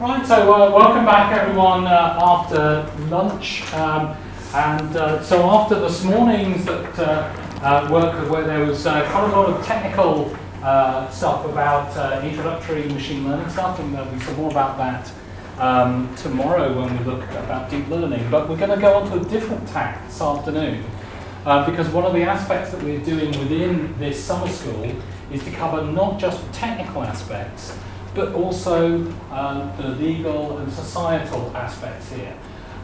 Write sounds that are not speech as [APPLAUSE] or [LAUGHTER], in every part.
Right, so uh, welcome back everyone uh, after lunch. Um, and uh, so after this morning's that, uh, uh, work where there was uh, quite a lot of technical stuff about introductory machine learning stuff, and there'll be some more about that um, tomorrow when we look about deep learning. But we're going to go on to a different tack this afternoon. because one of the aspects that we're doing within this summer school is to cover not just technical aspects, but also um, the legal and societal aspects here.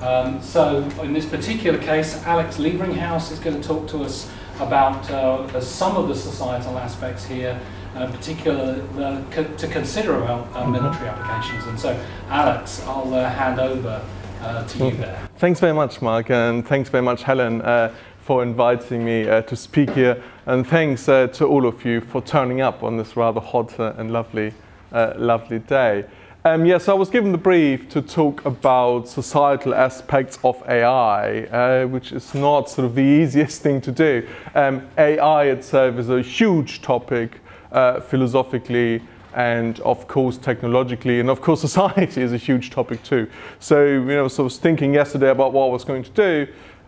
Um, so in this particular case, Alex Leveringhaus is going to talk to us about uh, some of the societal aspects here, uh, particularly uh, co to consider about uh, mm-hmm. military applications. And so, Alex, I'll uh, hand over uh, to you there. Thanks very much, Mark, and thanks very much, Helen, for inviting me to speak here. And thanks to all of you for turning up on this rather hot and lovely uh, lovely day. Um, yes, yeah, so I was given the brief to talk about societal aspects of AI, uh, which is not sort of the [LAUGHS] easiest thing to do. Um, AI itself is a huge topic uh, philosophically and of course technologically and of course [LAUGHS] society is a huge topic too. So, you know, so I was thinking yesterday about what I was going to do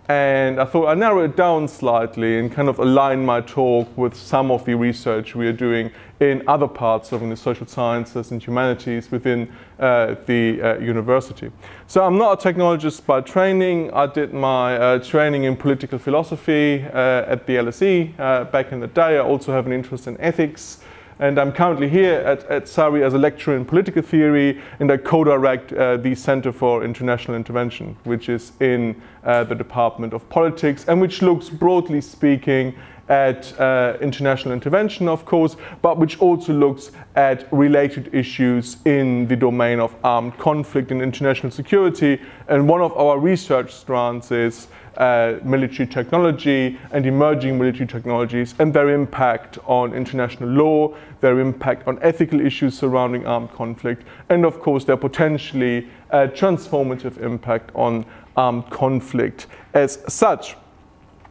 and I thought I'd narrow it down slightly and kind of align my talk with some of the research we are doing in other parts of the social sciences and humanities within uh, the uh, university. So I'm not a technologist by training. I did my uh, training in political philosophy uh, at the LSE uh, back in the day. I also have an interest in ethics and I'm currently here at, at Surrey as a lecturer in political theory, and I co-direct uh, the Center for International Intervention, which is in uh, the Department of Politics, and which looks, broadly speaking, at uh, international intervention, of course, but which also looks at related issues in the domain of armed conflict and international security. And one of our research strands is uh, military technology and emerging military technologies and their impact on international law, their impact on ethical issues surrounding armed conflict, and of course their potentially uh, transformative impact on armed conflict as such.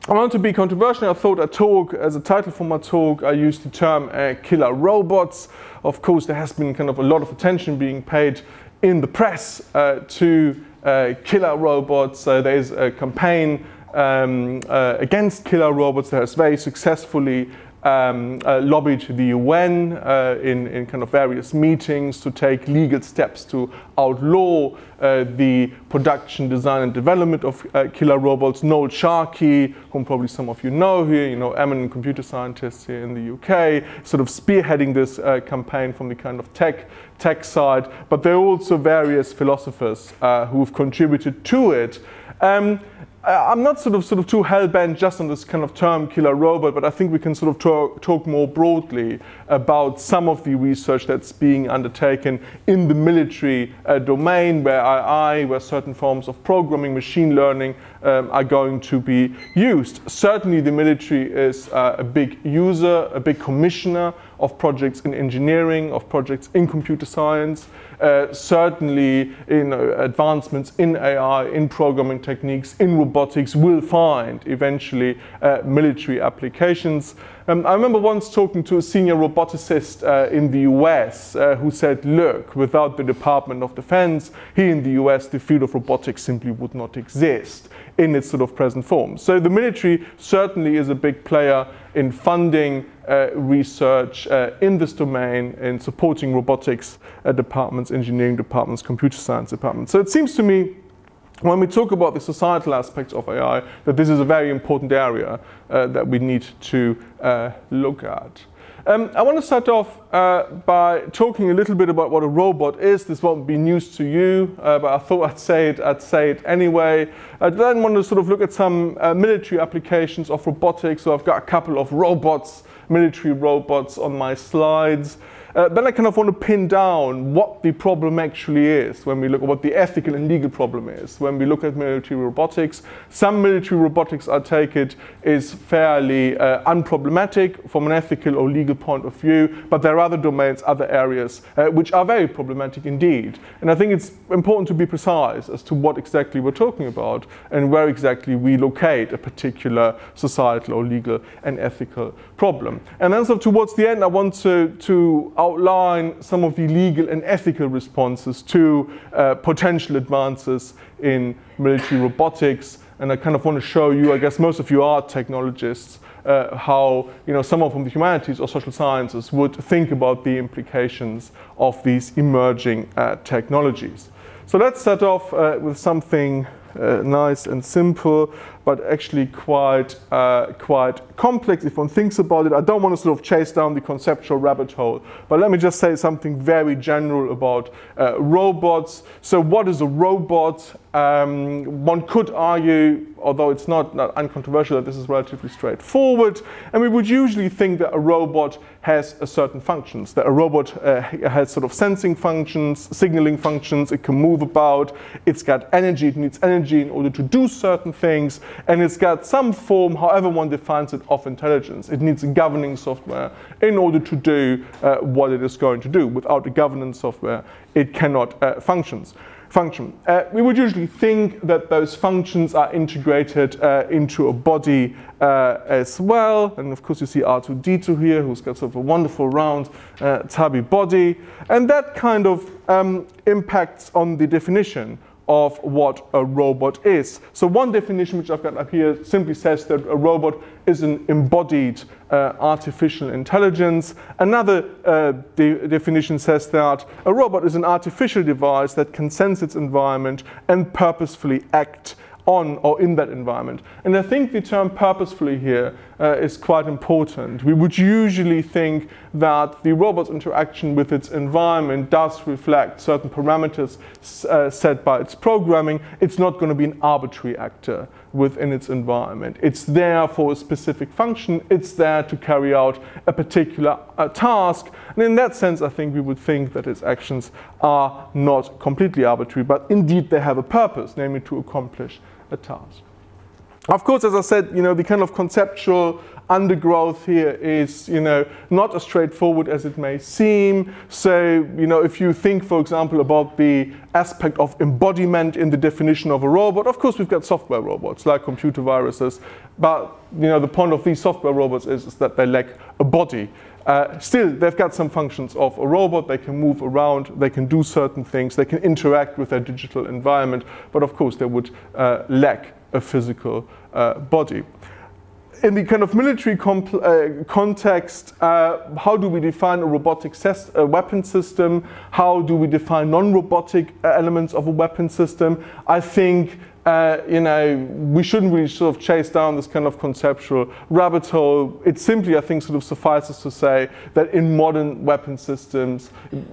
I want to be controversial. I thought a talk, as a title for my talk, I used the term uh, killer robots. Of course, there has been kind of a lot of attention being paid in the press uh, to killer robots. Uh, there's a campaign um, uh, against killer robots that has very successfully um, uh, lobbied the UN uh, in, in kind of various meetings to take legal steps to outlaw uh, the production, design, and development of uh, killer robots. Noel Sharkey, whom probably some of you know here, you know, eminent computer scientist here in the UK, sort of spearheading this uh, campaign from the kind of tech tech side. But there are also various philosophers uh, who've contributed to it. Um, I'm not sort of sort of too hell bent just on this kind of term killer robot, but I think we can sort of talk, talk more broadly about some of the research that's being undertaken in the military uh, domain, where AI, where certain forms of programming, machine learning um, are going to be used. Certainly, the military is uh, a big user, a big commissioner of projects in engineering, of projects in computer science. Uh, certainly, in uh, advancements in AI, in programming techniques, in robotics will find eventually uh, military applications. Um, I remember once talking to a senior roboticist uh, in the US uh, who said, look, without the Department of Defense, here in the US, the field of robotics simply would not exist in its sort of present form. So the military certainly is a big player in funding uh, research uh, in this domain, in supporting robotics uh, departments, engineering departments, computer science departments. So it seems to me when we talk about the societal aspects of AI, that this is a very important area uh, that we need to uh, look at. Um, I want to start off uh, by talking a little bit about what a robot is. This won't be news to you, uh, but I thought [LAUGHS] I'd say it. I'd say it anyway. I then want to sort of look at some uh, military applications of robotics. So I've got a couple of robots, military robots, on my slides. Uh, then I kind of want to pin down what the problem actually is when we look at what the ethical and legal problem is. When we look at military robotics, some military robotics, I take it, is fairly uh, unproblematic from an ethical or legal point of view, but there are other domains, other areas, uh, which are very problematic indeed. And I think it's important to be precise as to what exactly we're talking about and where exactly we locate a particular societal or legal and ethical problem. And then so towards the end, I want to, to outline some of the legal and ethical responses to uh, potential advances in military robotics. And I kind of want to show you, I guess most of you are technologists, uh, how you know, someone from the humanities or social sciences would think about the implications of these emerging uh, technologies. So let's start off uh, with something uh, nice and simple, but actually quite, uh, quite complex if one thinks about it. I don't want to sort of chase down the conceptual rabbit hole, but let me just say something very general about uh, robots. So what is a robot? Um, one could argue, although it's not, not uncontroversial, that this is relatively straightforward. And we would usually think that a robot has a certain functions, that a robot uh, has sort of sensing functions, signaling functions, it can move about, it's got energy, it needs energy in order to do certain things, and it's got some form, however one defines it, of intelligence. It needs a governing software in order to do uh, what it is going to do. Without a governance software, it cannot uh, functions function. Uh, we would usually think that those functions are integrated uh, into a body uh, as well. And of course, you see R2D2 here, who's got sort of a wonderful round uh, tubby body. And that kind of um, impacts on the definition of what a robot is. So one definition which I've got up here simply says that a robot is an embodied uh, artificial intelligence. Another uh, de definition says that a robot is an artificial device that can sense its environment and purposefully act on or in that environment. And I think the term purposefully here uh, is quite important. We would usually think that the robot's interaction with its environment does reflect certain parameters uh, set by its programming. It's not going to be an arbitrary actor within its environment. It's there for a specific function. It's there to carry out a particular uh, task. And in that sense, I think we would think that its actions are not completely arbitrary, but indeed they have a purpose, namely to accomplish a task. Of course, as I said, you know, the kind of conceptual undergrowth here is, you know, not as straightforward as it may seem. So, you know, if you think, for example, about the aspect of embodiment in the definition of a robot, of course, we've got software robots like computer viruses. But, you know, the point of these software robots is, is that they lack a body. Uh, still, they've got some functions of a robot. They can move around. They can do certain things. They can interact with their digital environment. But of course, they would uh, lack a physical uh, body. In the kind of military uh, context, how do we define a robotic a weapon system? How do we define non-robotic elements of a weapon system? I think uh, you know, we shouldn't really sort of chase down this kind of conceptual rabbit hole. It simply, I think, sort of suffices to say that in modern weapon systems,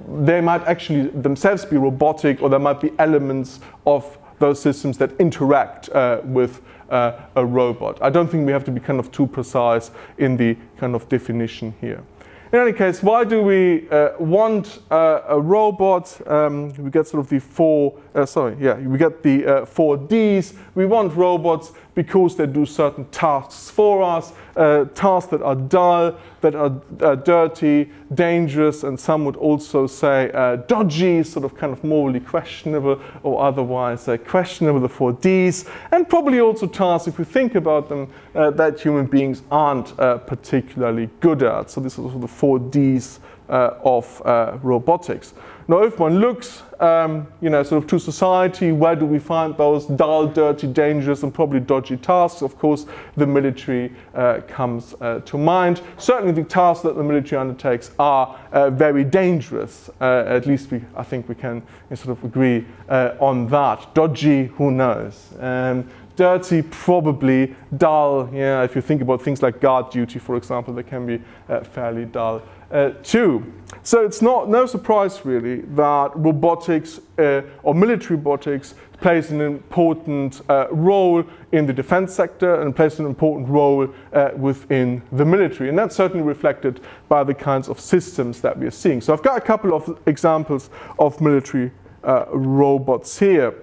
they might actually themselves be robotic or there might be elements of those systems that interact uh, with uh, a robot. I don't think we have to be kind of too precise in the kind of definition here. In any case, why do we uh, want uh, a robot? Um, we get sort of the four, uh, sorry, yeah, we get the uh, four Ds. We want robots because they do certain tasks for us, uh, tasks that are dull, that are uh, dirty, dangerous, and some would also say uh, dodgy, sort of kind of morally questionable, or otherwise uh, questionable, the four Ds, and probably also tasks, if we think about them, that human beings aren't particularly good at. So this is the four Ds of robotics. Now, if one looks, um, you know, sort of to society, where do we find those dull, dirty, dangerous, and probably dodgy tasks? Of course, the military uh, comes uh, to mind. Certainly, the tasks that the military undertakes are uh, very dangerous. Uh, at least, we, I think, we can sort of agree uh, on that. Dodgy, who knows? Um, dirty, probably dull. Yeah, if you think about things like guard duty, for example, they can be uh, fairly dull uh, too. So it's not no surprise really that robotics uh, or military robotics plays an important uh, role in the defense sector and plays an important role uh, within the military. And that's certainly reflected by the kinds of systems that we are seeing. So I've got a couple of examples of military uh, robots here.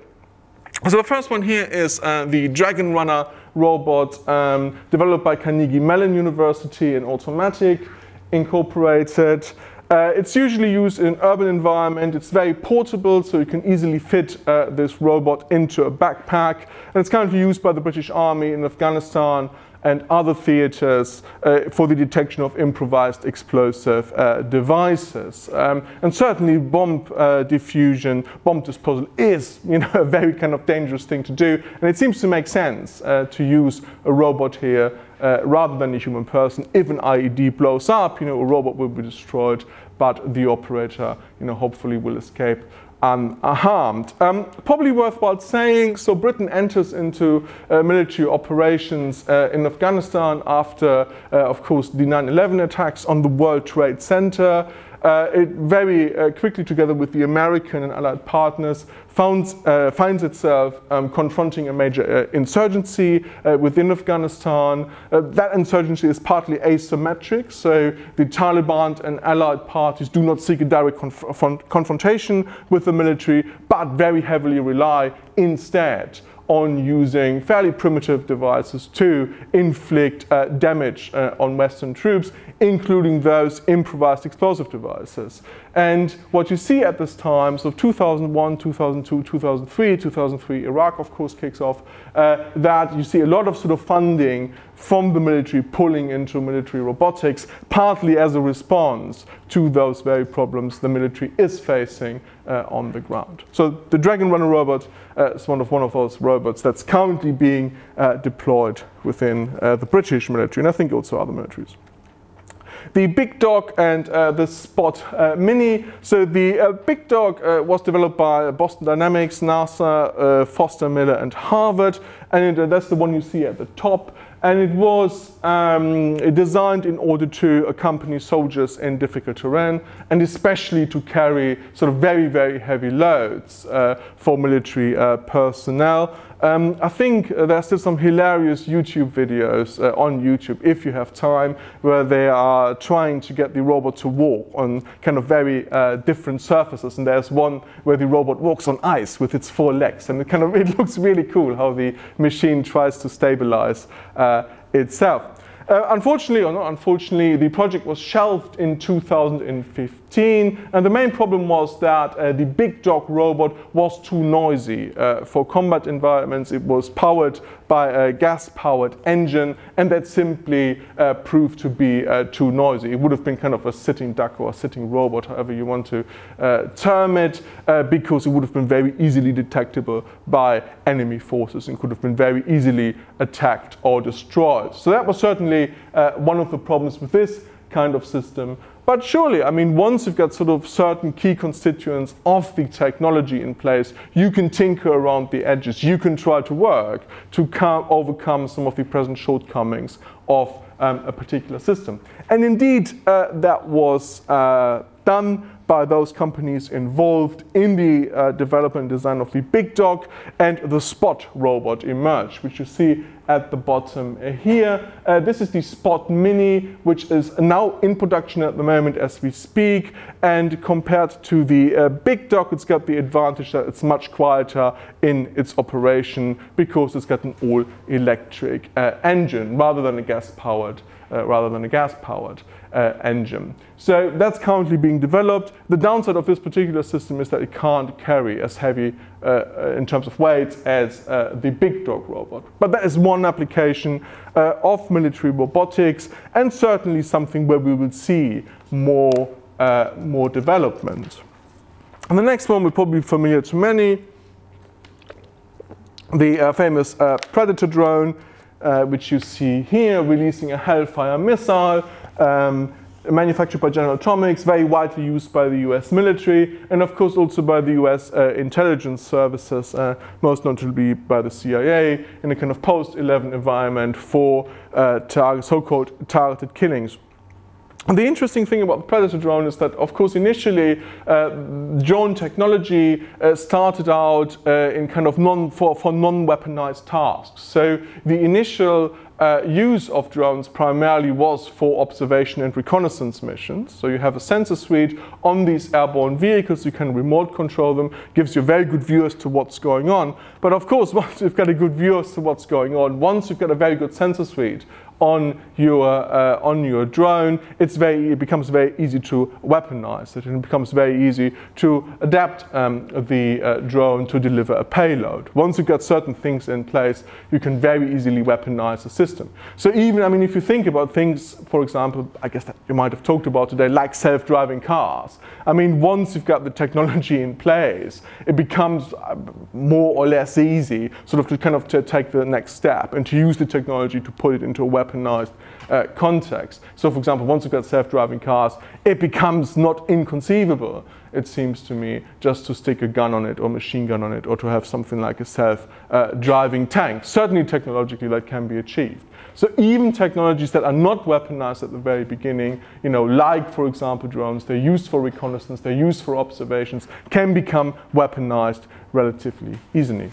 So the first one here is uh, the Dragon Runner robot um, developed by Carnegie Mellon University and Automatika incorporated. Uh, it's usually used in an urban environment. It's very portable, so you can easily fit uh, this robot into a backpack. And it's currently used by the British Army in Afghanistan and other theaters uh, for the detection of improvised explosive uh, devices. Um, and certainly bomb uh, diffusion, bomb disposal is you know, [LAUGHS] a very kind of dangerous thing to do. And it seems to make sense uh, to use a robot here uh, rather than a human person. If an IED blows up, you know, a robot will be destroyed, but the operator, you know, hopefully will escape unharmed. Um, probably worthwhile saying, so Britain enters into uh, military operations uh, in Afghanistan after, uh, of course, the 9-11 attacks on the World Trade Center. Uh, it very uh, quickly, together with the American and allied partners, uh, finds itself um, confronting a major insurgency within Afghanistan. that insurgency is partly asymmetric, so the Taliban and allied parties do not seek a direct conf confrontation with the military, but very heavily rely instead on using fairly primitive devices to inflict uh, damage uh, on Western troops, including those improvised explosive devices. And what you see at this time, so 2001, 2002, 2003, 2003, Iraq, of course, kicks off, uh, that you see a lot of sort of funding from the military pulling into military robotics, partly as a response to those very problems the military is facing uh, on the ground. So the Dragon Runner robot uh, is one of, one of those robots that's currently being uh, deployed within uh, the British military, and I think also other militaries the Big Dog and uh, the Spot uh, Mini. So the uh, Big Dog uh, was developed by Boston Dynamics, NASA, uh, Foster Miller, and Harvard, and that's the one you see at the top and it was um, designed in order to accompany soldiers in difficult terrain and especially to carry sort of very, very heavy loads uh, for military uh, personnel. Um, I think uh, are still some hilarious YouTube videos uh, on YouTube, if you have time, where they are trying to get the robot to walk on kind of very uh, different surfaces. And there's one where the robot walks on ice with its four legs. And it kind of [LAUGHS] it looks really cool how the machine tries to stabilize uh, itself. Uh, unfortunately, or not unfortunately, the project was shelved in 2015, and the main problem was that uh, the big dog robot was too noisy. Uh, for combat environments, it was powered by a gas-powered engine, and that simply uh, proved to be uh, too noisy. It would have been kind of a sitting duck or a sitting robot, however you want to uh, term it, uh, because it would have been very easily detectable by enemy forces and could have been very easily attacked or destroyed. So that was certainly one of the problems with this kind of system. But surely, I mean, once you've got sort of certain key constituents of the technology in place, you can tinker around the edges. You can try to work to overcome some of the present shortcomings of um, a particular system. And indeed, uh, that was uh, done by those companies involved in the uh, development and design of the Big Dog and the Spot robot emerged, which you see at the bottom here. Uh, this is the Spot Mini, which is now in production at the moment as we speak. And compared to the uh, Big Dog, it's got the advantage that it's much quieter in its operation because it's got an all-electric uh, engine rather than a gas-powered uh, rather than a gas-powered uh, engine. So that's currently being developed. The downside of this particular system is that it can't carry as heavy uh, uh in terms of weight as uh, the big dog robot. But that is one application uh, of military robotics and certainly something where we will see more, more development. And the next one will probably be familiar to many, the famous Predator drone, uh, which you see here, releasing a Hellfire missile, um, manufactured by General Atomics, very widely used by the US military, and of course also by the US uh, intelligence services, uh, most notably by the CIA, in a kind of post-11 environment for uh, so-called targeted killings. And the interesting thing about the Predator drone is that, of course, initially uh, drone technology uh, started out uh, in kind of non for, for non-weaponized tasks. So the initial uh, use of drones primarily was for observation and reconnaissance missions. So you have a sensor suite on these airborne vehicles, you can remote control them, gives you a very good view as to what's going on. But of course, [LAUGHS] once you've got a good view as to what's going on, once you've got a very good sensor suite on your uh, on your drone, it's very it becomes very easy to weaponize it, and it becomes very easy to adapt um, the uh, drone to deliver a payload. Once you've got certain things in place, you can very easily weaponize the system. So even I mean, if you think about things, for example, I guess that you might have talked about today, like self-driving cars. I mean, once you've got the technology in place, it becomes uh, more or less easy, sort of to kind of to take the next step and to use the technology to put it into a weaponized uh, context. So, for example, once you've got self-driving cars, it becomes not inconceivable, it seems to me, just to stick a gun on it or machine gun on it or to have something like a self-driving uh, tank. Certainly technologically that can be achieved. So even technologies that are not weaponized at the very beginning, you know, like for example drones, they're used for reconnaissance, they're used for observations, can become weaponized relatively easily.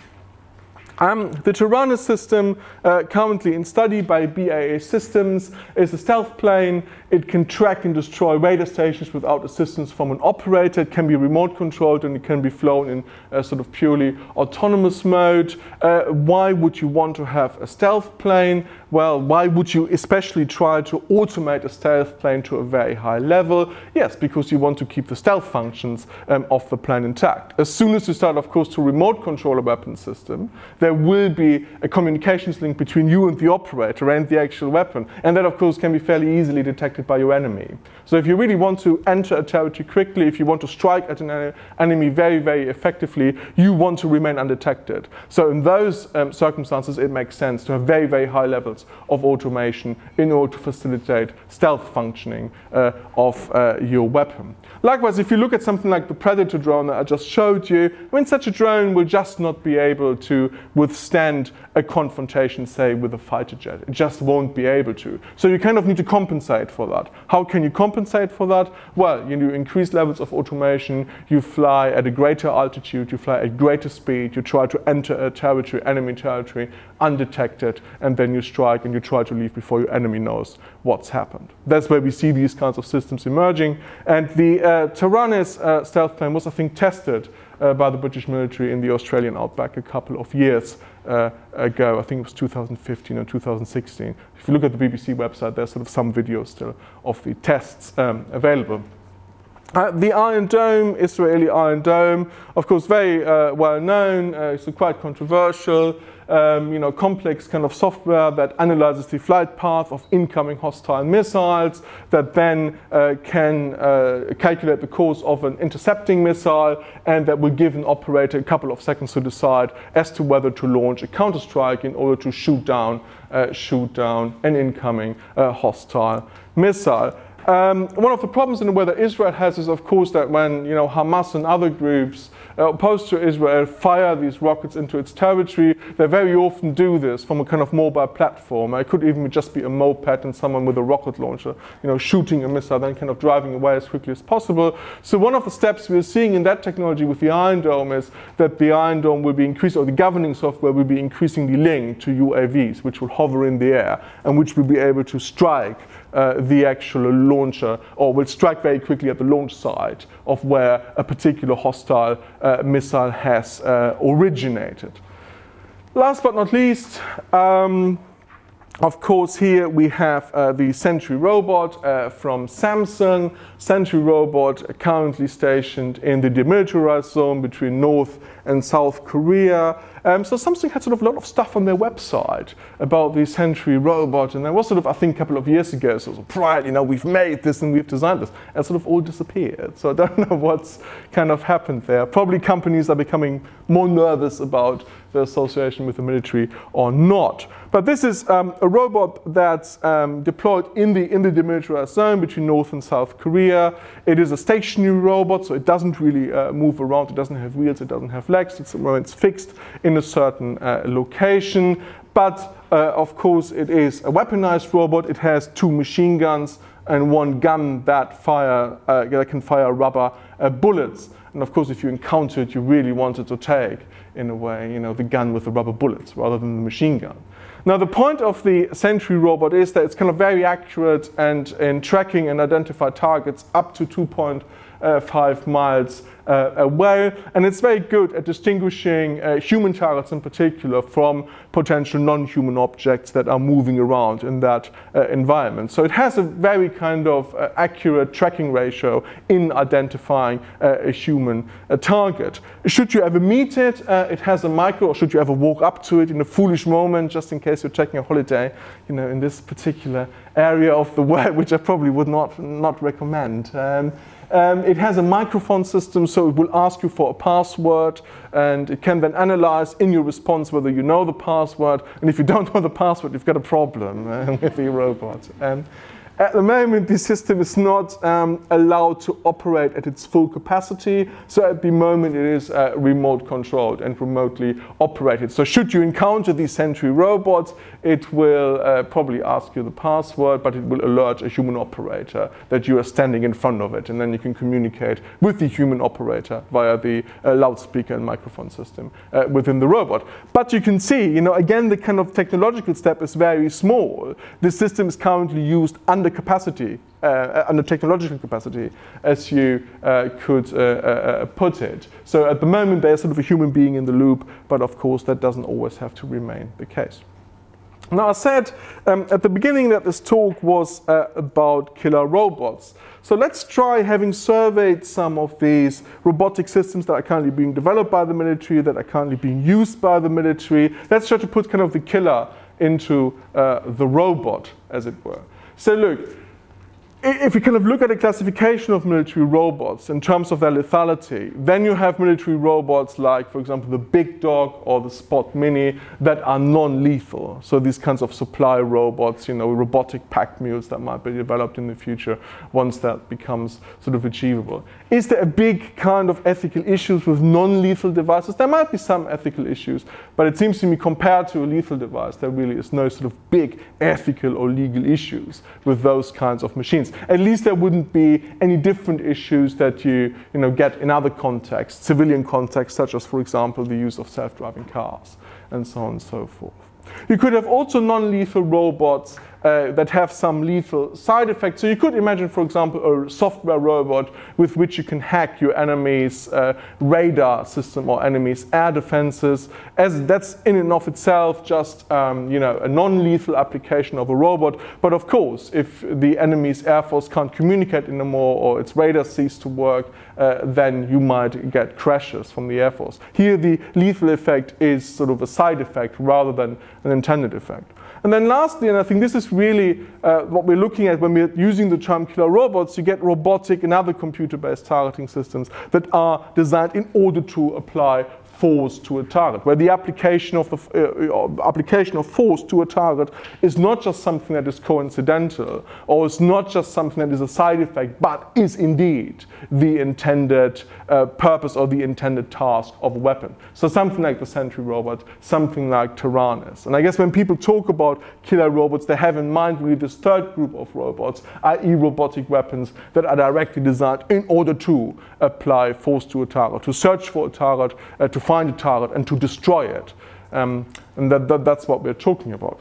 Um, the Taranis system, uh, currently in study by BAE Systems, is a stealth plane. It can track and destroy radar stations without assistance from an operator. It can be remote controlled and it can be flown in a sort of purely autonomous mode. Uh, why would you want to have a stealth plane? Well, why would you especially try to automate a stealth plane to a very high level? Yes, because you want to keep the stealth functions um, of the plane intact. As soon as you start, of course, to remote control a weapon system, there will be a communications link between you and the operator and the actual weapon. And that, of course, can be fairly easily detected by your enemy. So if you really want to enter a territory quickly, if you want to strike at an enemy very, very effectively, you want to remain undetected. So in those um, circumstances, it makes sense to have very, very high levels of automation in order to facilitate stealth functioning uh, of uh, your weapon. Likewise, if you look at something like the Predator drone that I just showed you, I mean, such a drone will just not be able to withstand a confrontation, say, with a fighter jet. It just won't be able to. So you kind of need to compensate for that. How can you compensate for that? Well, you increase levels of automation, you fly at a greater altitude, you fly at greater speed, you try to enter a territory, enemy territory, undetected, and then you strike and you try to leave before your enemy knows what's happened. That's where we see these kinds of systems emerging. And the uh, Taranis uh, stealth plane was, I think, tested uh, by the British military in the Australian outback a couple of years uh, ago. I think it was 2015 or 2016. If you look at the BBC website, there's sort of some videos still of the tests um, available. Uh, the Iron Dome, Israeli Iron Dome, of course, very uh, well known. Uh, it's quite controversial um, you know, complex kind of software that analyzes the flight path of incoming hostile missiles, that then uh, can uh, calculate the course of an intercepting missile, and that will give an operator a couple of seconds to decide as to whether to launch a counterstrike in order to shoot down, uh, shoot down an incoming uh, hostile missile. Um, one of the problems in the way that Israel has is, of course, that when you know Hamas and other groups uh, opposed to Israel fire these rockets into its territory, they very often do this from a kind of mobile platform. It could even just be a moped and someone with a rocket launcher, you know, shooting a missile, then kind of driving away as quickly as possible. So one of the steps we're seeing in that technology with the Iron Dome is that the Iron Dome will be increased, or the governing software will be increasingly linked to UAVs, which will hover in the air and which will be able to strike uh, the actual launcher or will strike very quickly at the launch site of where a particular hostile uh, missile has uh, originated. Last but not least, um, of course, here we have uh, the Sentry robot uh, from Samsung. Sentry robot currently stationed in the demilitarized zone between North and South Korea. Um, so Samsung had sort of a lot of stuff on their website about the Sentry robot, and there was sort of, I think, a couple of years ago, sort of pride, you know, we've made this and we've designed this, and sort of all disappeared. So I don't [LAUGHS] know what's kind of happened there. Probably companies are becoming more nervous about the association with the military or not. But this is um, a robot that's um, deployed in the, in the demilitarized zone between North and South Korea. It is a stationary robot, so it doesn't really uh, move around. It doesn't have wheels, it doesn't have legs. It's, well, it's fixed in a certain uh, location. But uh, of course, it is a weaponized robot. It has two machine guns and one gun that, fire, uh, that can fire rubber uh, bullets. And of course, if you encounter it, you really wanted to take, in a way, you know, the gun with the rubber bullets rather than the machine gun. Now, the point of the Sentry robot is that it's kind of very accurate and in tracking and identify targets up to 2.5 uh, five miles uh, away. And it's very good at distinguishing uh, human targets in particular from potential non-human objects that are moving around in that uh, environment. So it has a very kind of uh, accurate tracking ratio in identifying uh, a human target. Should you ever meet it, it has a micro, or should you ever walk up to it in a foolish moment, just in case you're taking a holiday, you know, in this particular area of the [LAUGHS] world, which I probably would not, not recommend. Um, um, it has a microphone system, so it will ask you for a password, and it can then analyze in your response whether you know the password. And if you don't [LAUGHS] know the password, you've got a problem uh, [LAUGHS] with your robot. Um, at the moment, the system is not um, allowed to operate at its full capacity. So at the moment, it is uh, remote controlled and remotely operated. So should you encounter these Sentry robots, it will uh, probably ask you the password, but it will alert a human operator that you are standing in front of it. And then you can communicate with the human operator via the uh, loudspeaker and microphone system uh, within the robot. But you can see, you know, again, the kind of technological step is very small. The system is currently used under capacity, uh, and technological capacity, as you uh, could uh, put it. So at the moment, there's sort of a human being in the loop, but of course, that doesn't always have to remain the case. Now, I said um, at the beginning that this talk was uh, about killer robots. So let's try having surveyed some of these robotic systems that are currently being developed by the military, that are currently being used by the military. Let's try to put kind of the killer into uh, the robot, as it were. So look, if you kind of look at the classification of military robots in terms of their lethality, then you have military robots like, for example, the Big Dog or the Spot Mini that are non-lethal. So these kinds of supply robots, you know, robotic pack mules that might be developed in the future once that becomes sort of achievable. Is there a big kind of ethical issues with non-lethal devices? There might be some ethical issues, but it seems to me compared to a lethal device, there really is no sort of big ethical or legal issues with those kinds of machines at least there wouldn't be any different issues that you, you know, get in other contexts, civilian contexts, such as, for example, the use of self-driving cars and so on and so forth. You could have also non-lethal robots uh, that have some lethal side effects. So you could imagine, for example, a software robot with which you can hack your enemy's uh, radar system or enemy's air defenses. As that's in and of itself just um, you know a non-lethal application of a robot. But of course, if the enemy's air force can't communicate anymore or its radar cease to work, uh, then you might get crashes from the air force. Here, the lethal effect is sort of a side effect rather than an intended effect. And then lastly, and I think this is really uh, what we're looking at when we're using the term killer robots, you get robotic and other computer-based targeting systems that are designed in order to apply force to a target, where the application of, the, uh, uh, application of force to a target is not just something that is coincidental, or is not just something that is a side effect, but is indeed the intended uh, purpose or the intended task of a weapon. So something like the Sentry robot, something like Taranis. And I guess when people talk about killer robots, they have in mind really this third group of robots, i.e. robotic weapons that are directly designed in order to apply force to a target, to search for a target, uh, to find a target and to destroy it. Um, and that, that, that's what we're talking about.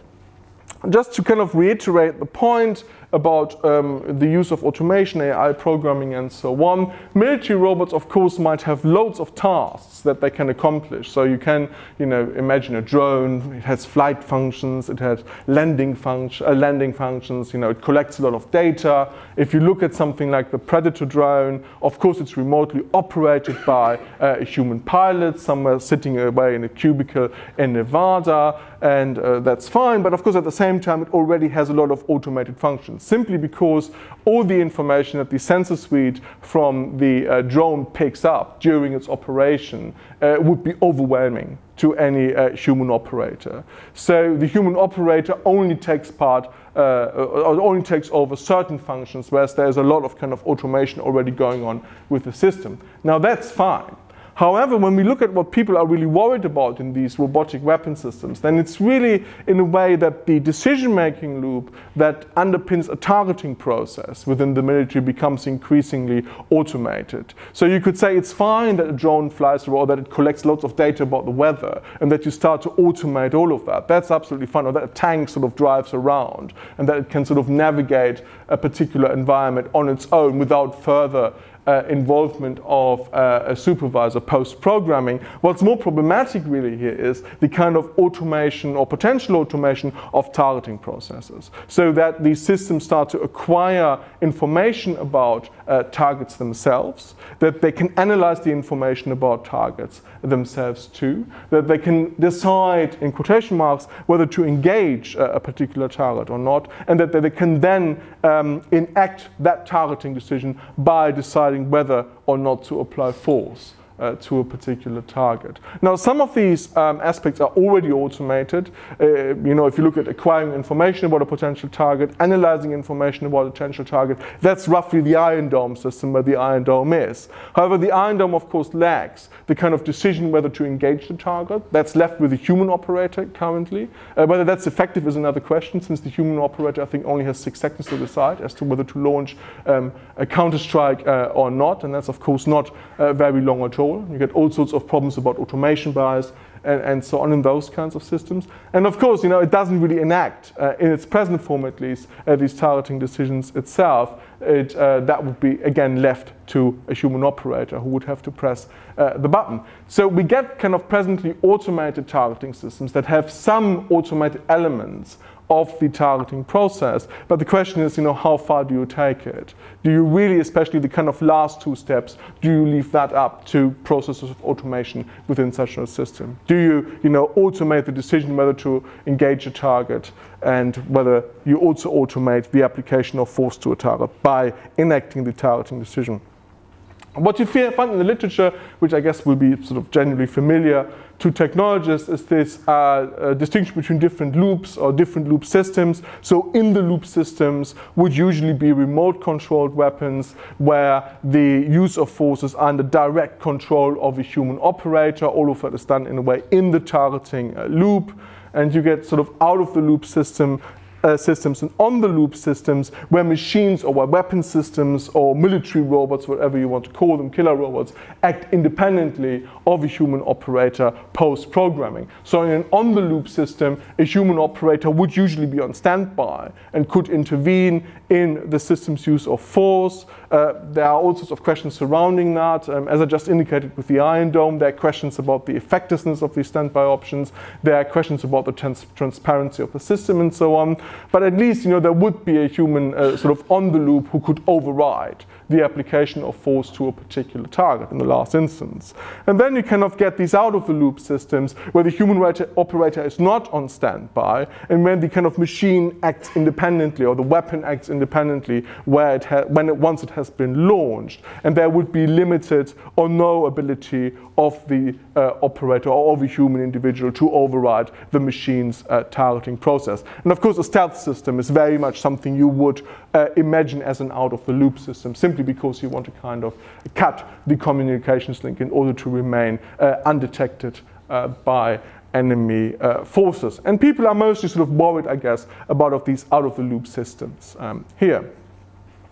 Just to kind of reiterate the point, about um, the use of automation, AI programming, and so on. Military robots, of course, might have loads of tasks that they can accomplish. So you can, you know, imagine a drone. It has flight functions. It has landing function, uh, landing functions. You know, it collects a lot of data. If you look at something like the Predator drone, of course, it's remotely operated by uh, a human pilot somewhere sitting away in a cubicle in Nevada, and uh, that's fine. But of course, at the same time, it already has a lot of automated functions simply because all the information that the sensor suite from the uh, drone picks up during its operation uh, would be overwhelming to any uh, human operator. So the human operator only takes part uh, or only takes over certain functions, whereas there's a lot of kind of automation already going on with the system. Now that's fine. However, when we look at what people are really worried about in these robotic weapon systems, then it's really in a way that the decision-making loop that underpins a targeting process within the military becomes increasingly automated. So you could say it's fine that a drone flies or that it collects lots of data about the weather and that you start to automate all of that. That's absolutely fine. Or that a tank sort of drives around and that it can sort of navigate a particular environment on its own without further uh, involvement of uh, a supervisor post-programming. What's more problematic really here is the kind of automation or potential automation of targeting processes. So that these systems start to acquire information about uh, targets themselves, that they can analyze the information about targets themselves too, that they can decide, in quotation marks, whether to engage a particular target or not, and that they can then um, enact that targeting decision by deciding whether or not to apply force uh, to a particular target. Now, some of these um, aspects are already automated. Uh, you know, if you look at acquiring information about a potential target, analyzing information about a potential target, that's roughly the Iron Dome system where the Iron Dome is. However, the Iron Dome, of course, lacks the kind of decision whether to engage the target. That's left with the human operator currently. Uh, whether that's effective is another question, since the human operator, I think, only has six seconds to decide as to whether to launch um, a counter-strike uh, or not, and that's, of course, not uh, very long at all control. You get all sorts of problems about automation bias and, and so on in those kinds of systems. And of course, you know, it doesn't really enact, uh, in its present form at least, uh, these targeting decisions itself. It, uh, that would be, again, left to a human operator who would have to press uh, the button. So we get kind of presently automated targeting systems that have some automated elements of the targeting process. But the question is, you know, how far do you take it? Do you really, especially the kind of last two steps, do you leave that up to processes of automation within such a system? Do you, you know, automate the decision whether to engage a target and whether you also automate the application of force to a target by enacting the targeting decision? What you find in the literature, which I guess will be sort of generally familiar to technologists, is this uh, uh, distinction between different loops or different loop systems. So in the loop systems would usually be remote controlled weapons where the use of force is under direct control of a human operator. All of that is done in a way in the targeting uh, loop and you get sort of out of the loop system uh, systems and on the loop systems where machines or where weapon systems or military robots, whatever you want to call them, killer robots, act independently of a human operator post programming. So in an on the loop system, a human operator would usually be on standby and could intervene in the system's use of force. Uh, there are all sorts of questions surrounding that. Um, as I just indicated with the Iron Dome, there are questions about the effectiveness of these standby options. There are questions about the trans transparency of the system and so on. But at least, you know, there would be a human uh, sort of on the loop who could override the application of force to a particular target in the last instance. And then you kind of get these out of the loop systems where the human operator is not on standby and when the kind of machine acts independently or the weapon acts independently where it when it, once it has been launched. And there would be limited or no ability of the uh, operator or of a human individual to override the machine's uh, targeting process. And of course, a stealth system is very much something you would uh, imagine as an out of the loop system, simply because you want to kind of cut the communications link in order to remain uh, undetected uh, by enemy uh, forces. And people are mostly sort of worried, I guess, about of these out of the loop systems um, here.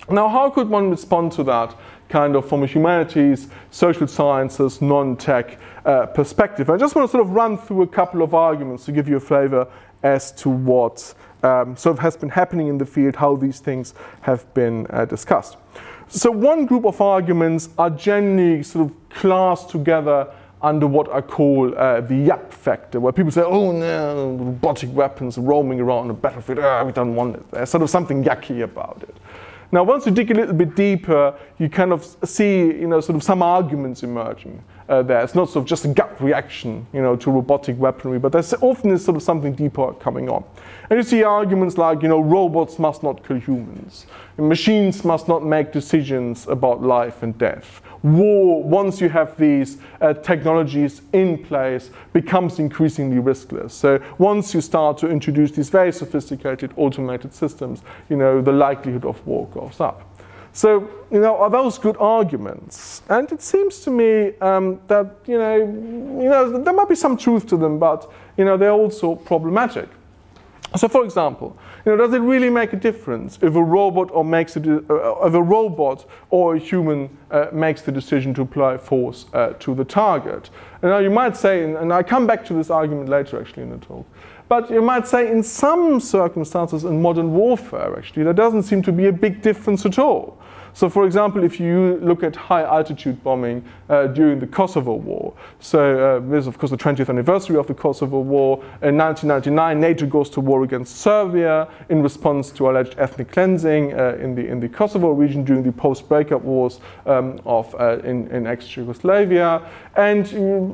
Now, how could one respond to that kind of from a humanities, social sciences, non-tech uh, perspective? I just want to sort of run through a couple of arguments to give you a flavor as to what um, sort of has been happening in the field, how these things have been uh, discussed. So one group of arguments are generally sort of classed together under what I call uh, the yuck factor, where people say, oh no, robotic weapons roaming around the battlefield, oh, we don't want it. There's sort of something yucky about it. Now, once you dig a little bit deeper, you kind of see, you know, sort of some arguments emerging uh, there. It's not sort of just a gut reaction, you know, to robotic weaponry, but there's often is sort of something deeper coming on. And you see arguments like, you know, robots must not kill humans. Machines must not make decisions about life and death. War, once you have these uh, technologies in place, becomes increasingly riskless. So once you start to introduce these very sophisticated automated systems, you know, the likelihood of war goes up. So, you know, are those good arguments? And it seems to me um, that, you know, you know, there might be some truth to them, but, you know, they're also problematic. So, for example, you know, does it really make a difference if a robot or makes a uh, if a robot or a human uh, makes the decision to apply force uh, to the target? And now you might say, and I come back to this argument later, actually, in the talk. But you might say in some circumstances in modern warfare, actually, there doesn't seem to be a big difference at all. So, for example, if you look at high altitude bombing uh, during the Kosovo War, so uh, this is, of course, the 20th anniversary of the Kosovo War. In 1999, NATO goes to war against Serbia in response to alleged ethnic cleansing uh, in, the, in the Kosovo region during the post breakup wars um, of, uh, in, in ex Yugoslavia. And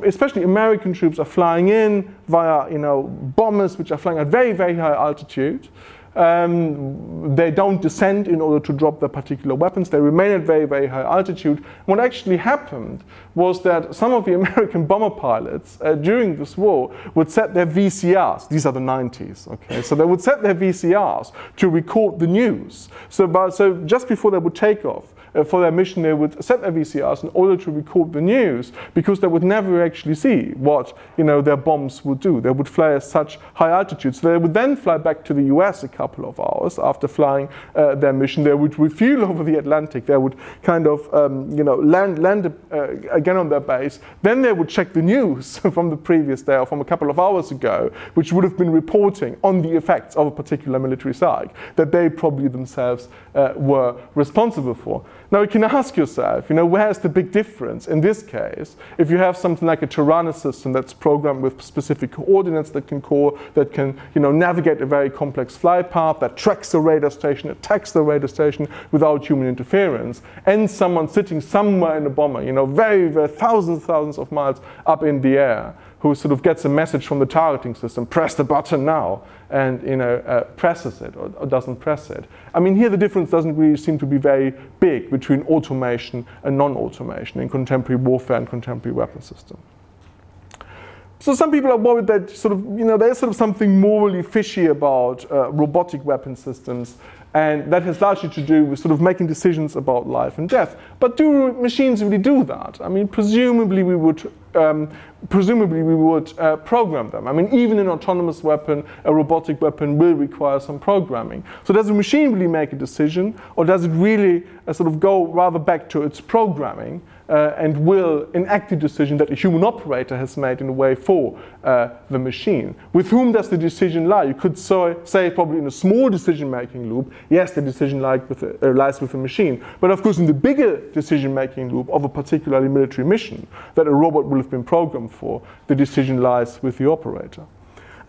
uh, especially American troops are flying in via you know, bombers which are flying at very, very high altitude. Um, they don't descend in order to drop their particular weapons. They remain at very, very high altitude. What actually happened was that some of the [LAUGHS] American bomber pilots uh, during this war would set their VCRs. These are the 90s, okay? So they would set their VCRs to record the news. So, about, so just before they would take off, uh, for their mission, they would set their VCRs in order to record the news because they would never actually see what you know their bombs would do. They would fly at such high altitudes. They would then fly back to the US a couple of hours after flying uh, their mission. They would refuel over the Atlantic. They would kind of um, you know land land uh, again on their base. Then they would check the news [LAUGHS] from the previous day or from a couple of hours ago, which would have been reporting on the effects of a particular military strike that they probably themselves uh, were responsible for. Now you can ask yourself, you know, where's the big difference? In this case, if you have something like a Taranis system that's programmed with specific coordinates that can core, that can, you know, navigate a very complex flight path, that tracks the radar station, attacks the radar station without human interference, and someone sitting somewhere in a bomber, you know, very, very thousands, thousands of miles up in the air, who sort of gets a message from the targeting system, press the button now, and you know, uh, presses it or, or, doesn't press it. I mean, here the difference doesn't really seem to be very big between automation and non-automation in contemporary warfare and contemporary weapon systems. So some people are worried that sort of, you know, there's sort of something morally fishy about uh, robotic weapon systems and that has largely to do with sort of making decisions about life and death. But do machines really do that? I mean, presumably we would, um, presumably we would uh, program them. I mean, even an autonomous weapon, a robotic weapon will require some programming. So does a machine really make a decision, or does it really uh, sort of go rather back to its programming? Uh, and will enact a decision that a human operator has made in a way for uh, the machine. With whom does the decision lie? You could so, say probably in a small decision-making loop, yes, the decision lies with, uh, lies with the machine. But of course, in the bigger decision-making loop of a particularly military mission that a robot will have been programmed for, the decision lies with the operator.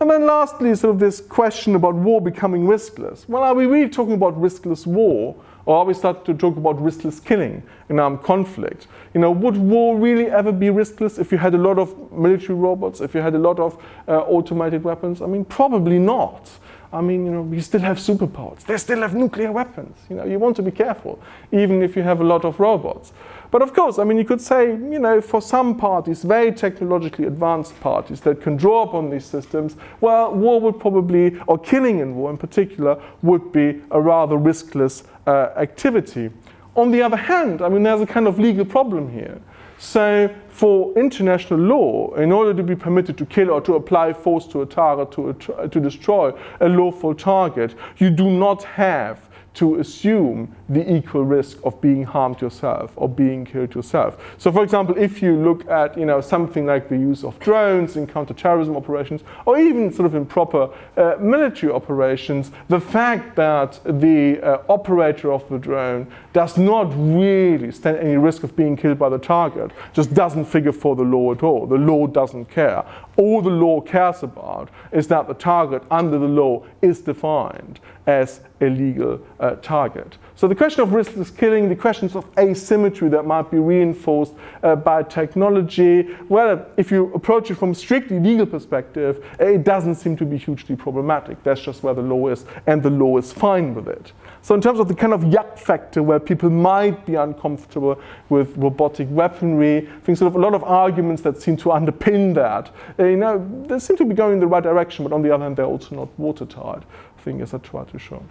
And then lastly, sort of this question about war becoming riskless. Well, are we really talking about riskless war? Or are we starting to talk about riskless killing in armed conflict? You know, would war really ever be riskless if you had a lot of military robots, if you had a lot of uh, automated weapons? I mean, probably not. I mean, you know, we still have superpowers. They still have nuclear weapons. You know, you want to be careful, even if you have a lot of robots. But of course, I mean, you could say, you know, for some parties, very technologically advanced parties that can draw upon these systems, well, war would probably, or killing in war in particular, would be a rather riskless uh, activity. On the other hand, I mean, there's a kind of legal problem here. So, for international law, in order to be permitted to kill or to apply force to a target to, a, to destroy a lawful target, you do not have to assume the equal risk of being harmed yourself or being killed yourself. So for example, if you look at you know, something like the use of drones in counterterrorism operations or even sort of improper uh, military operations, the fact that the uh, operator of the drone does not really stand any risk of being killed by the target just doesn't figure for the law at all. The law doesn't care. All the law cares about is that the target under the law is defined as a legal uh, target. So the question of riskless killing, the questions of asymmetry that might be reinforced uh, by technology, well, if you approach it from a strictly legal perspective, it doesn't seem to be hugely problematic. That's just where the law is, and the law is fine with it. So in terms of the kind of yuck factor where people might be uncomfortable with robotic weaponry, I think sort of a lot of arguments that seem to underpin that, uh, you know, they seem to be going in the right direction, but on the other hand, they're also not watertight, I think as I try to show.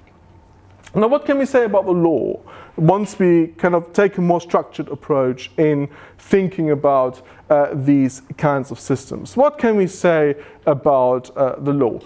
Now, what can we say about the law once we kind of take a more structured approach in thinking about uh, these kinds of systems? What can we say about uh, the law?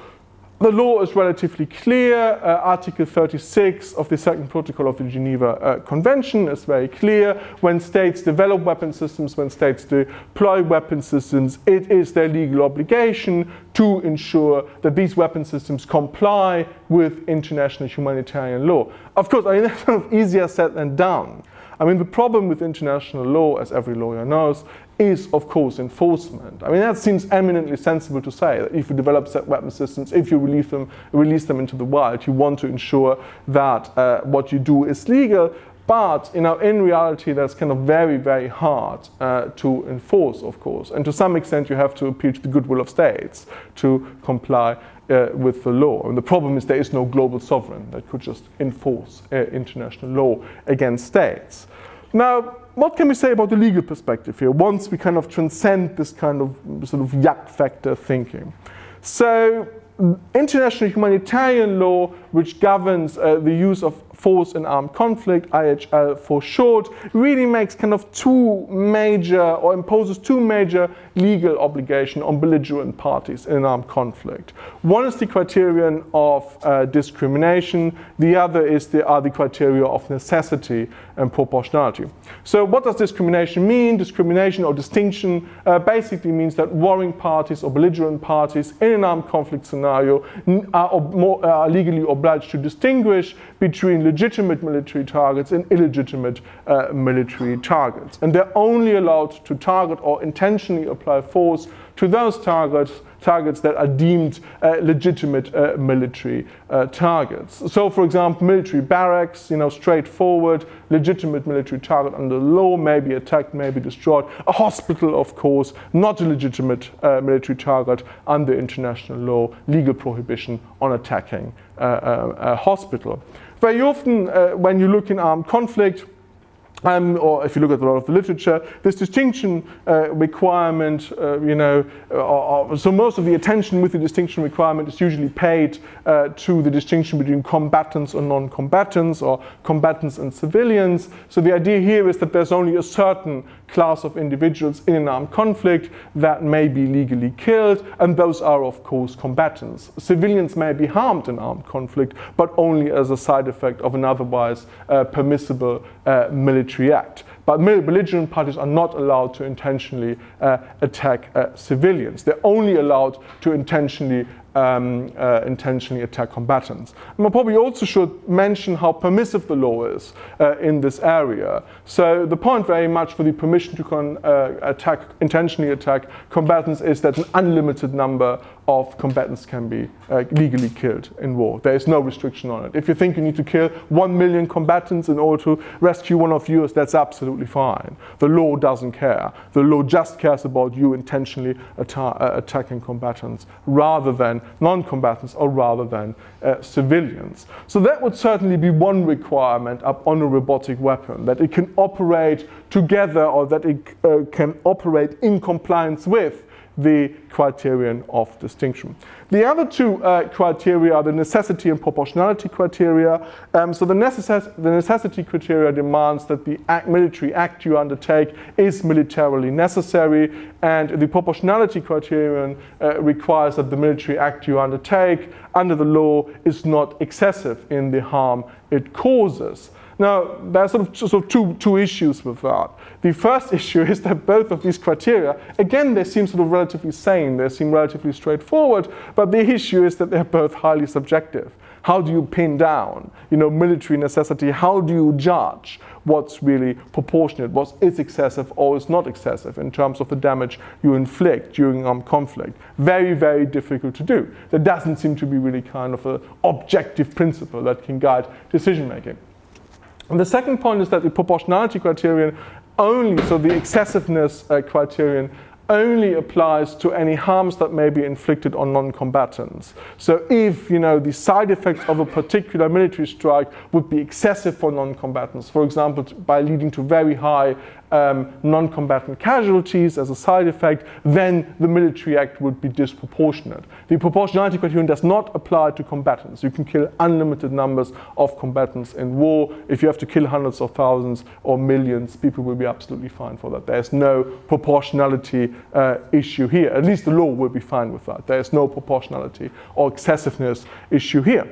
The law is relatively clear. Uh, Article 36 of the Second Protocol of the Geneva uh, Convention is very clear. When states develop weapon systems, when states deploy weapon systems, it is their legal obligation to ensure that these weapon systems comply with international humanitarian law. Of course, I mean, [LAUGHS] that's sort of easier said than done. I mean, the problem with international law, as every lawyer knows, is, of course, enforcement. I mean, that seems eminently sensible to say that if you develop weapon systems, if you release them, release them into the wild, you want to ensure that uh, what you do is legal. But you know, in reality, that's kind of very, very hard uh, to enforce, of course. And to some extent, you have to appeal to the goodwill of states to comply uh, with the law. And the problem is there is no global sovereign that could just enforce uh, international law against states. Now, what can we say about the legal perspective here once we kind of transcend this kind of sort of yuck factor thinking? So international humanitarian law, which governs uh, the use of force in armed conflict, IHL for short, really makes kind of two major or imposes two major legal obligations on belligerent parties in an armed conflict. One is the criterion of uh, discrimination, the other is the, are the criteria of necessity and proportionality. So what does discrimination mean? Discrimination or distinction uh, basically means that warring parties or belligerent parties in an armed conflict scenario are, more, are legally obliged to distinguish between legitimate military targets and illegitimate uh, military targets. And they're only allowed to target or intentionally apply force to those targets targets that are deemed uh, legitimate uh, military uh, targets. So, for example, military barracks, you know, straightforward, legitimate military target under law, may be attacked, may be destroyed. A hospital, of course, not a legitimate uh, military target under international law, legal prohibition on attacking uh, uh, a hospital. Very often, when you look in armed conflict, um, or if you look at a lot of the literature, this distinction uh, requirement, uh, you know, uh, so most of the attention with the distinction requirement is usually paid uh, to the distinction between combatants and non-combatants, or combatants and civilians. So the idea here is that there's only a certain class of individuals in an armed conflict that may be legally killed, and those are, of course, combatants. Civilians may be harmed in armed conflict, but only as a side effect of an otherwise uh, permissible uh, military act. But belligerent parties are not allowed to intentionally uh, attack uh, civilians. They're only allowed to intentionally um, uh, intentionally attack combatants. And I probably also should mention how permissive the law is uh, in this area. So the point very much for the permission to uh, attack, intentionally attack combatants is that an unlimited number of combatants can be uh, legally killed in war. There is no restriction on it. If you think you need to kill one million combatants in order to rescue one of yours, that's absolutely fine. The law doesn't care. The law just cares about you intentionally atta uh, attacking combatants rather than non-combatants or rather than uh, civilians. So that would certainly be one requirement on a robotic weapon, that it can operate together or that it uh, can operate in compliance with the criterion of distinction. The other two uh, criteria are the necessity and proportionality criteria. Um, so the, necess the, necessity criteria demands that the act, military act you undertake is militarily necessary, and the proportionality criterion uh, requires that the military act you undertake under the law is not excessive in the harm it causes. Now, there are sort of, sort of two, two issues with that. The first [LAUGHS] issue is that both of these criteria, again, they seem sort of relatively sane, they seem relatively straightforward, but the issue is that they're both highly subjective. How do you pin down, you know, military necessity? How do you judge what's really proportionate, what is excessive or is not excessive in terms of the damage you inflict during armed conflict? Very, very difficult to do. There doesn't seem to be really kind of an objective principle that can guide decision making. And the second point is that the proportionality criterion only, so the excessiveness uh, criterion only applies to any harms that may be inflicted on non-combatants. So if you know the side effects of a particular military strike would be excessive for non-combatants, for example, by leading to very high um, non-combatant casualties as a side effect, then the military act would be disproportionate. The proportionality criterion does not apply to combatants. You can kill unlimited numbers of combatants in war. If you have to kill hundreds of thousands or millions, people will be absolutely fine for that. There's no proportionality uh, issue here. At least the law will be fine with that. There's no proportionality or excessiveness issue here.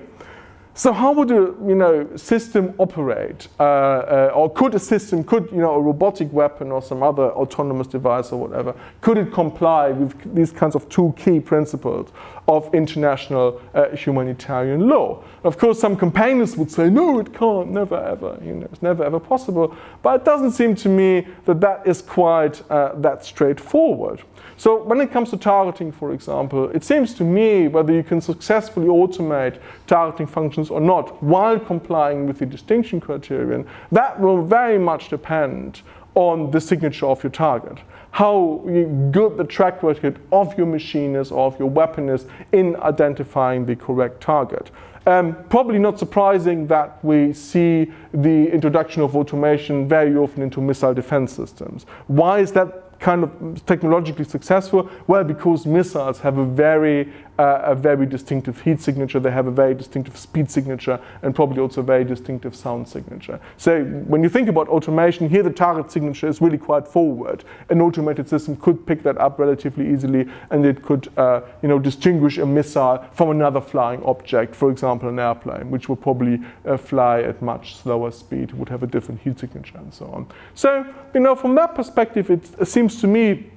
So how would a you know system operate, uh, uh, or could a system, could you know a robotic weapon or some other autonomous device or whatever, could it comply with these kinds of two key principles of international uh, humanitarian law? Of course, some campaigners would say, no, it can't, never ever, you know, it's never ever possible. But it doesn't seem to me that that is quite uh, that straightforward. So when it comes to targeting, for example, it seems to me whether you can successfully automate targeting functions or not while complying with the distinction criterion, that will very much depend on the signature of your target. How good the track record of your machine is of your weapon is in identifying the correct target. Um, probably not surprising that we see the introduction of automation very often into missile defense systems. Why is that kind of technologically successful? Well, because missiles have a very uh, a very distinctive heat signature, they have a very distinctive speed signature, and probably also a very distinctive sound signature. So when you think about automation, here the target signature is really quite forward. An automated system could pick that up relatively easily, and it could uh, you know, distinguish a missile from another flying object, for example, an airplane, which would probably uh, fly at much slower speed, would have a different heat signature, and so on. So, you know, from that perspective, it seems to me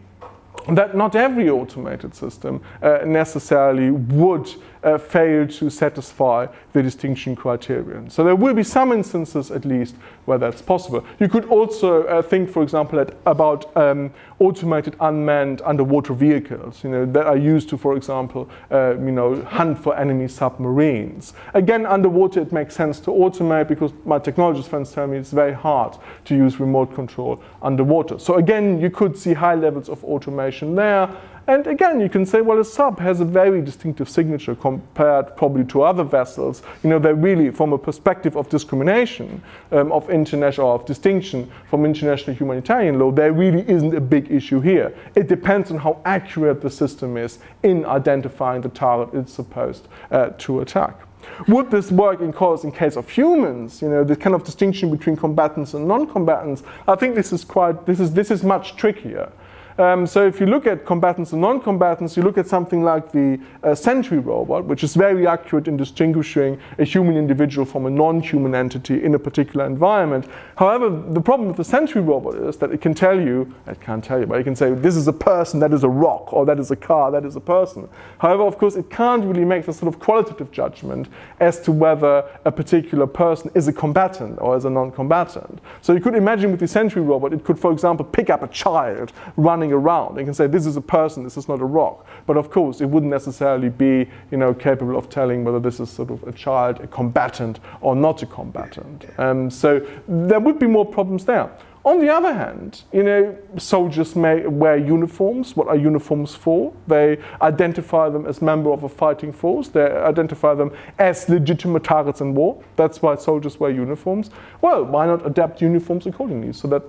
that not every automated system uh, necessarily would uh, fail to satisfy the distinction criterion. So there will be some instances at least where that's possible. You could also uh, think, for example, at, about um, automated unmanned underwater vehicles, you know, that are used to, for example, uh, you know, hunt for enemy submarines. Again, underwater it makes sense to automate because my technologist friends tell me it's very hard to use remote control underwater. So again, you could see high levels of automation there. And again, you can say, well, a sub has a very distinctive signature compared probably to other vessels. You know, they really, from a perspective of discrimination, um, of international, of distinction from international humanitarian law, there really isn't a big issue here. It depends on how accurate the system is in identifying the target it's supposed uh, to attack. Would this work in cause in case of humans? You know, the kind of distinction between combatants and non-combatants. I think this is quite this is this is much trickier. Um, so if you look at combatants and non-combatants, you look at something like the uh, Sentry robot, which is very accurate in distinguishing a human individual from a non-human entity in a particular environment. However, the problem with the Sentry robot is that it can tell you, it can't tell you, but it can say, this is a person, that is a rock, or that is a car, that is a person. However, of course, it can't really make the sort of qualitative judgment as to whether a particular person is a combatant or is a non-combatant. So you could imagine with the Sentry robot, it could, for example, pick up a child running running around. They can say, this is a person, this is not a rock. But of course, it wouldn't necessarily be you know, capable of telling whether this is sort of a child, a combatant, or not a combatant. Um, so there would be more problems there. On the other hand, you know, soldiers may wear uniforms. What are uniforms for? They identify them as member of a fighting force. They identify them as legitimate targets in war. That's why soldiers wear uniforms. Well, why not adapt uniforms accordingly so that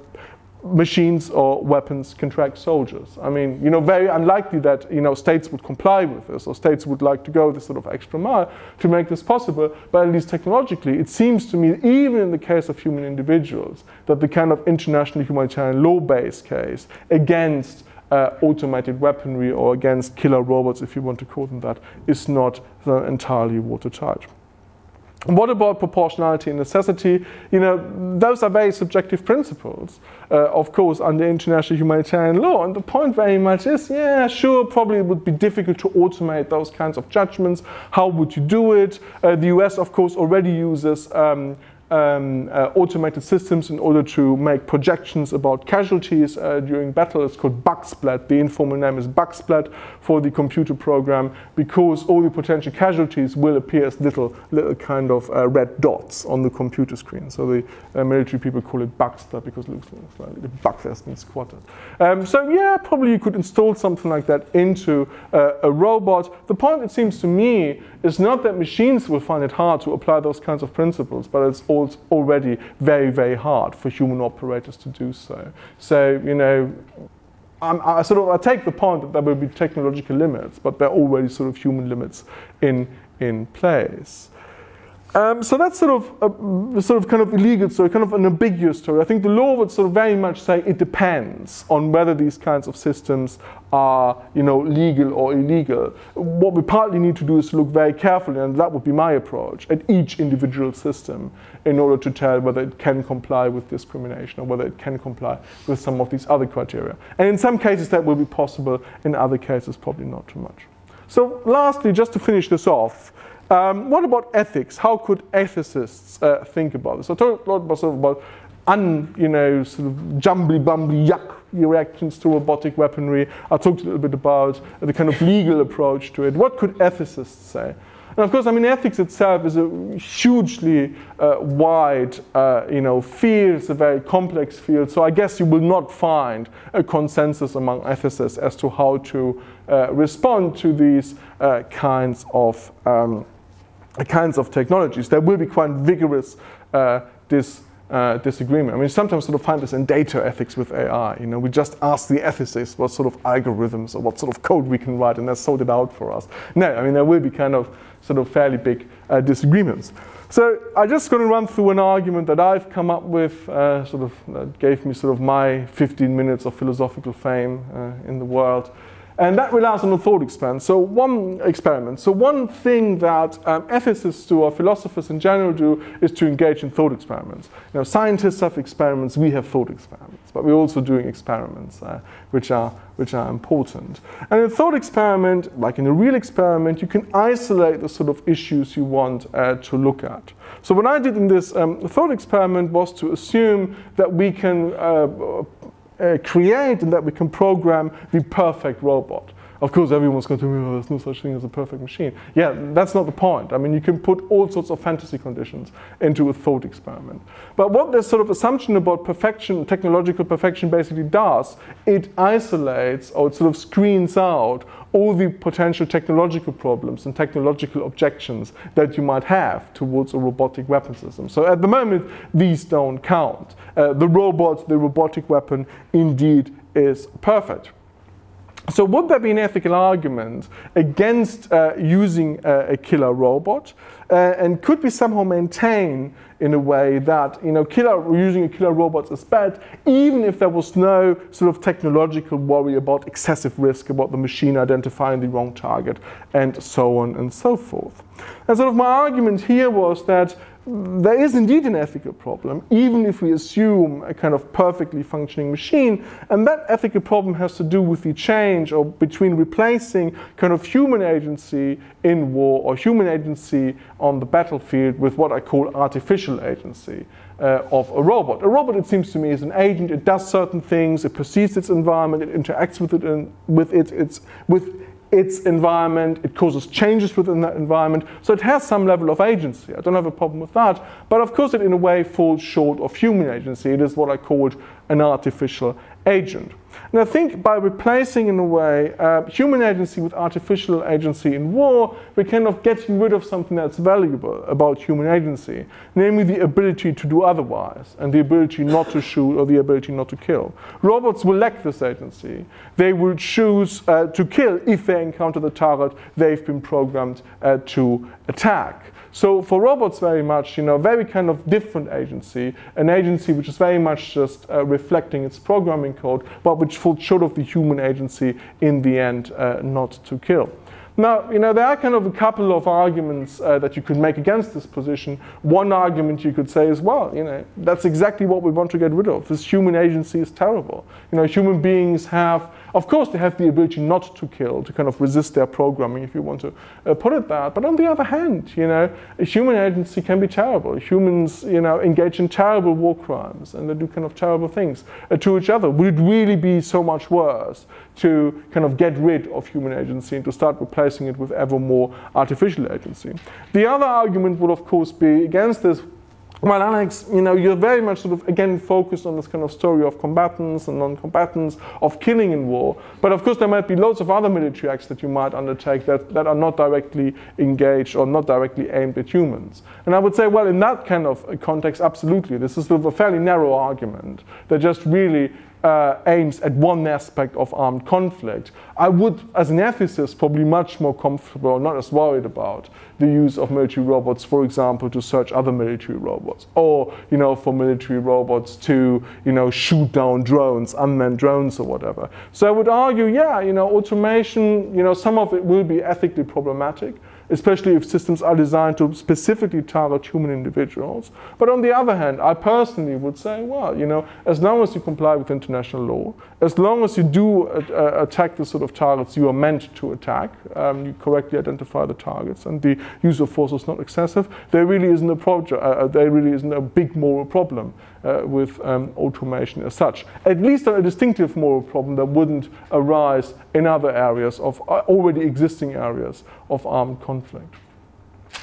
machines or weapons can track soldiers. I mean, you know, very unlikely that, you know, states would comply with this or states would like to go this sort of extra mile to make this possible, but at least technologically, it seems to me, even in the case of human individuals, that the kind of international humanitarian law-based case against uh, automated weaponry or against killer robots, if you want to call them that, is not uh, entirely watertight. What about proportionality and necessity? You know, those are very subjective principles, uh, of course, under international humanitarian law. And the point very much is, yeah, sure, probably it would be difficult to automate those kinds of judgments. How would you do it? Uh, the US, of course, already uses um, um, uh, automated systems in order to make projections about casualties uh, during battle. It's called Bugsplat. The informal name is Bugsplat for the computer program because all the potential casualties will appear as little, little kind of uh, red dots on the computer screen. So the uh, military people call it Bugsplat because it looks like the bug has been squatted. Um, so yeah, probably you could install something like that into uh, a robot. The point, it seems to me, is not that machines will find it hard to apply those kinds of principles, but it's all already very, very hard for human operators to do so. So, you know, I'm, i sort of I take the point that there will be technological limits, but there are already sort of human limits in, in place. Um, so that's sort of a, sort of kind of illegal story, kind of an ambiguous story. I think the law would sort of very much say it depends on whether these kinds of systems are, you know, legal or illegal. What we partly need to do is look very carefully, and that would be my approach, at each individual system in order to tell whether it can comply with discrimination or whether it can comply with some of these other criteria. And in some cases that will be possible, in other cases probably not too much. So lastly, just to finish this off, um, what about ethics? How could ethicists uh, think about this? I talked a lot about, about un, you know, sort of jumbly bumbly yuck reactions to robotic weaponry. I talked a little bit about the kind of legal approach to it. What could ethicists say? And of course, I mean, ethics itself is a hugely uh, wide, uh, you know, field. It's a very complex field. So I guess you will not find a consensus among ethicists as to how to uh, respond to these uh, kinds of um, kinds of technologies. There will be quite vigorous uh, dis, uh, disagreement. I mean, sometimes sort of find this in data ethics with AI. You know, we just ask the ethicists what sort of algorithms or what sort of code we can write, and they sort it out for us. No, I mean, there will be kind of sort of fairly big uh, disagreements. So I'm just going to run through an argument that I've come up with, uh, sort of that gave me sort of my 15 minutes of philosophical fame uh, in the world. And that relies on a thought experiment. So one experiment. So one thing that um, ethicists do or philosophers in general do is to engage in thought experiments. You know, scientists have experiments, we have thought experiments, but we're also doing experiments uh, which are which are important. And in a thought experiment, like in a real experiment, you can isolate the sort of issues you want uh, to look at. So what I did in this um, thought experiment was to assume that we can uh, Uh, create and that we can program the perfect robot. Of course, everyone's going to me, oh, there's no such thing as a perfect machine. Yeah, that's not the point. I mean, you can put all sorts of fantasy conditions into a thought experiment. But what this sort of assumption about perfection, technological perfection basically does, it isolates or it sort of screens out all the potential technological problems and technological objections that you might have towards a robotic weapon system. So at the moment, these don't count. Uh, the robot, the robotic weapon, indeed is perfect. So would there be an ethical argument against uh, using uh, a killer robot? Uh, and could we somehow maintain in a way that you know, killer, using a killer robot is bad, even if there was no sort of technological worry about excessive risk, about the machine identifying the wrong target, and so on and so forth. And sort of my argument here was that there is indeed an ethical problem, even if we assume a kind of perfectly functioning machine. And that ethical problem has to do with the change or between replacing kind of human agency in war or human agency on the battlefield with what I call artificial agency. Uh, of a robot. A robot, it seems to me, is an agent. It does certain things. It perceives its environment. It interacts with it, and with it, it's with its environment, it causes changes within that environment. So it has some level of agency. I don't have a problem with that. But of course, it in a way falls short of human agency. It is what I called an artificial agent. And I think by replacing, in a way, uh, human agency with artificial agency in war, we're kind of getting rid of something that's valuable about human agency, namely the ability to do otherwise, and the ability not to shoot or the ability not to kill. Robots will lack this agency. They will choose uh, to kill if they encounter the target they've been programmed uh, to attack. So for robots, very much, you know, very kind of different agency, an agency which is very much just uh, reflecting its programming code, but which falls short of the human agency in the end uh, not to kill. Now, you know, there are kind of a couple of arguments uh, that you could make against this position. One argument you could say is, well, you know, that's exactly what we want to get rid of. This human agency is terrible. You know, human beings have of course, they have the ability not to kill, to kind of resist their programming, if you want to uh, put it that. But on the other hand, you know, a human agency can be terrible. Humans, you know, engage in terrible war crimes and they do kind of terrible things uh, to each other. Would it really be so much worse to kind of get rid of human agency and to start replacing it with ever more artificial agency? The other argument would, of course, be against this well, Alex, you know, you're very much sort of again focused on this kind of story of combatants and non-combatants, of killing in war. But of course, there might be loads of other military acts that you might undertake that, that are not directly engaged or not directly aimed at humans. And I would say, well, in that kind of context, absolutely. This is sort of a fairly narrow argument that just really uh, aims at one aspect of armed conflict. I would, as an ethicist, probably much more comfortable, not as worried about the use of military robots, for example, to search other military robots, or you know, for military robots to you know shoot down drones, unmanned drones, or whatever. So I would argue, yeah, you know, automation, you know, some of it will be ethically problematic especially if systems are designed to specifically target human individuals. But on the other hand, I personally would say, well, you know, as long as you comply with international law, as long as you do uh, attack the sort of targets you are meant to attack, um, you correctly identify the targets, and the use of force is not excessive, there really isn't a uh, uh, there really isn't a big moral problem uh, with um, automation as such. At least a distinctive moral problem that wouldn't arise in other areas of uh, already existing areas of armed conflict.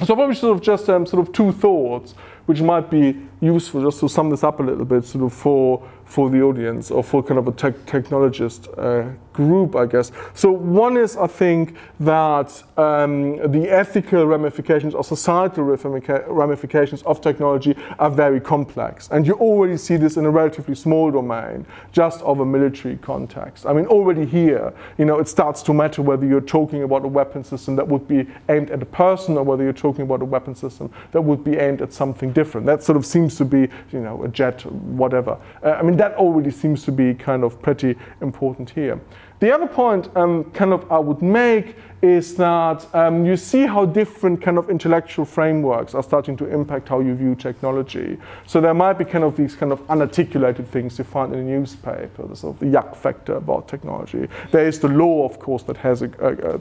So probably sort of just um, sort of two thoughts which might be useful just to sum this up a little bit sort of for for the audience or for kind of a tech technologist uh, group, I guess. So one is, I think, that um, the ethical ramifications or societal ramifications of technology are very complex. And you already see this in a relatively small domain, just of a military context. I mean, already here, you know, it starts to matter whether you're talking about a weapon system that would be aimed at a person or whether you're talking about a weapon system that would be aimed at something different. That sort of seems to be, you know, a jet, whatever. Uh, I mean, that already seems to be kind of pretty important here. The other point um, kind of I would make is that um, you see how different kind of intellectual frameworks are starting to impact how you view technology. So there might be kind of these kind of unarticulated things you find in a newspaper, the sort of the yuck factor about technology. There is the law, of course, that has a,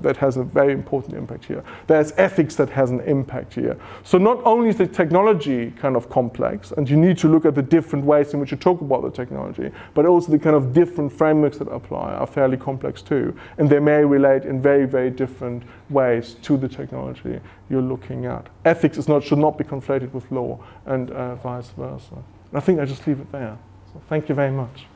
that has a very important impact here. There's ethics that has an impact here. So not only is the technology kind of complex, and you need to look at the different ways in which you talk about the technology, but also the kind of different frameworks that apply are fairly complex too, and they may relate in very, very different different ways to the technology you're looking at. Ethics is not, should not be conflated with law and uh, vice versa. I think I just leave it there. So thank you very much.